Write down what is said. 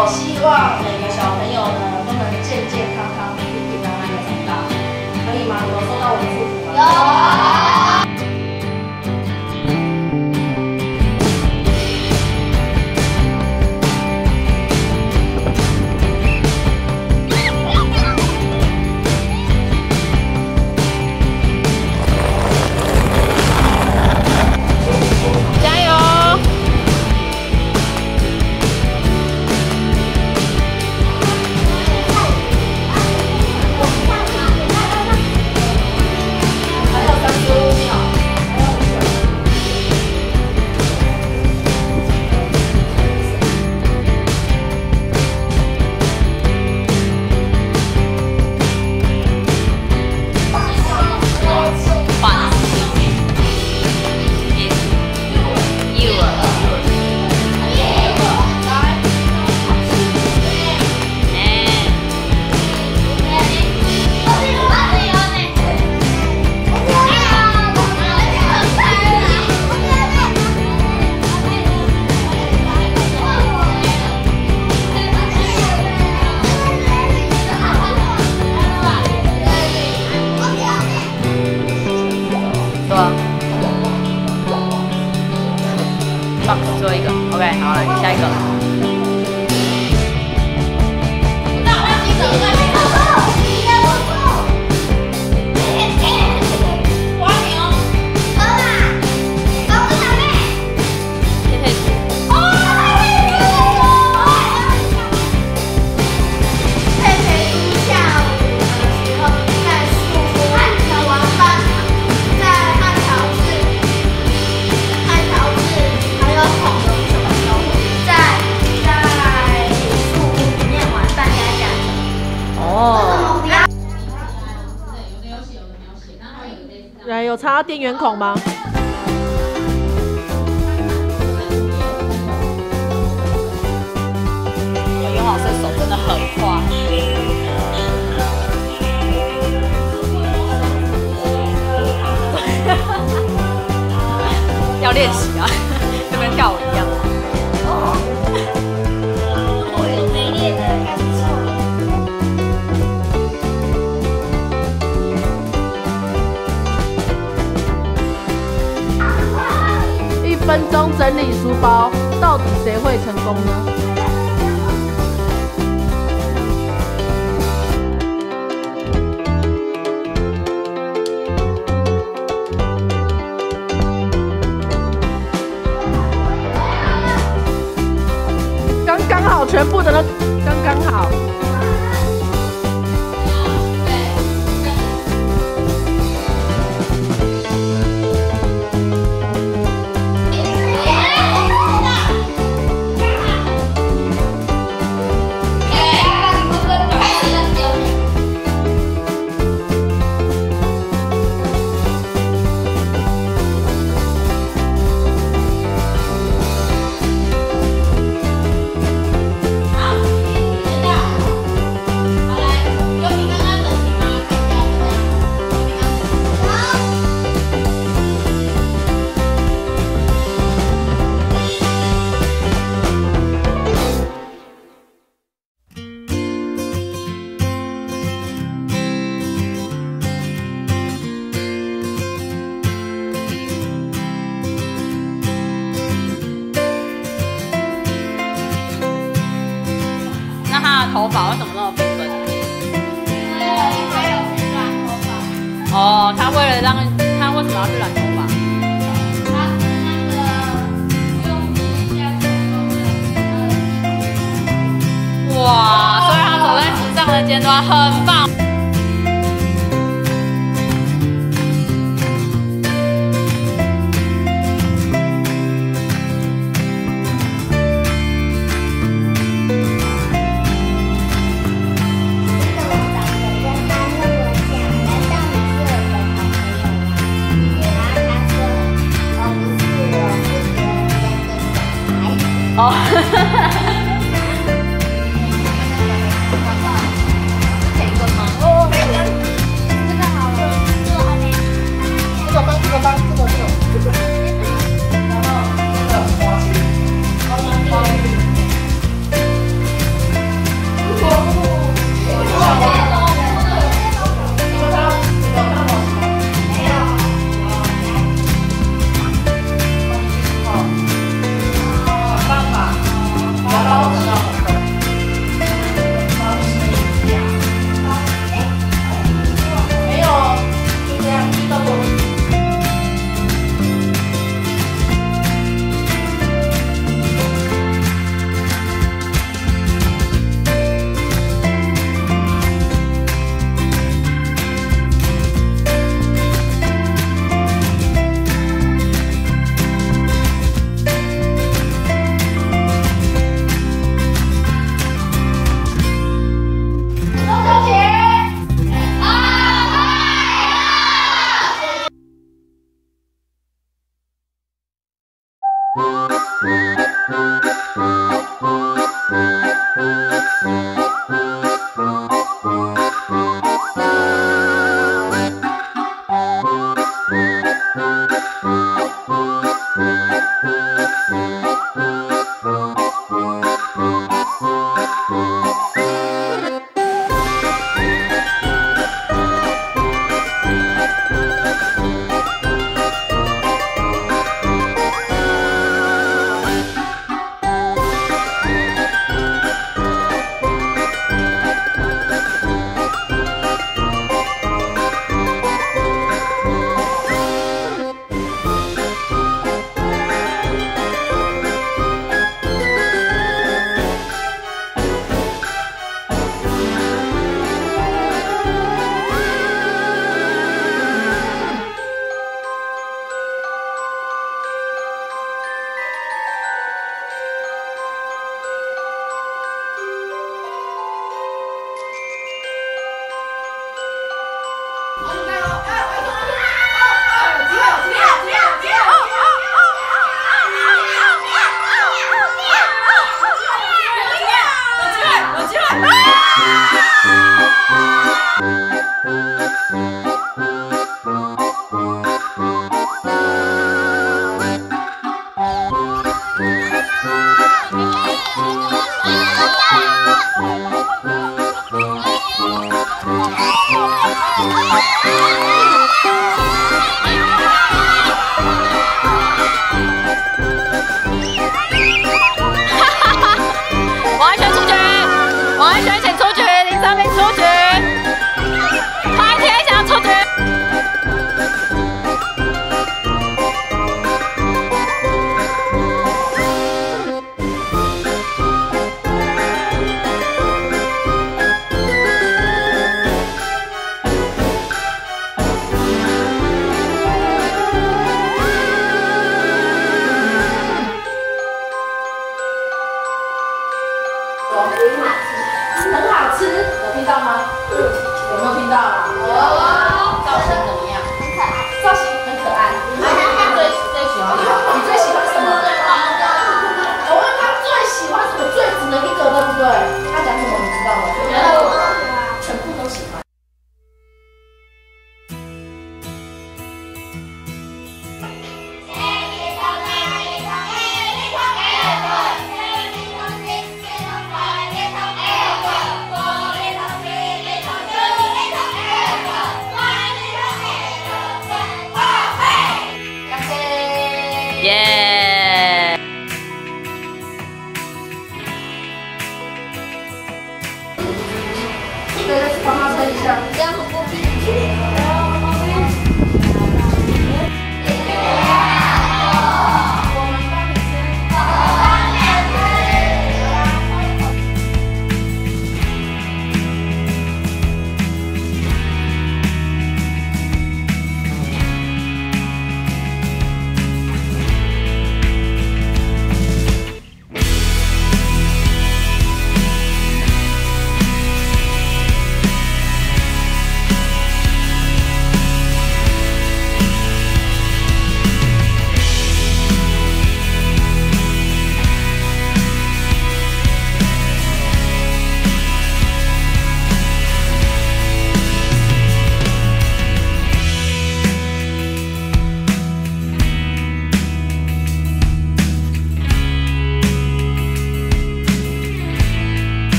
我希望每个小朋友呢都能健健康康、平平安安的长大，可以吗？有收到我的祝福吗？有。下一个。要电源孔吗？分钟整理书包，到底谁会成功呢？刚刚好，全部的都刚刚好。哦，他为了让他为什么要去染头发？他是那个用指甲哇，所以他走在时尚的尖端，很棒。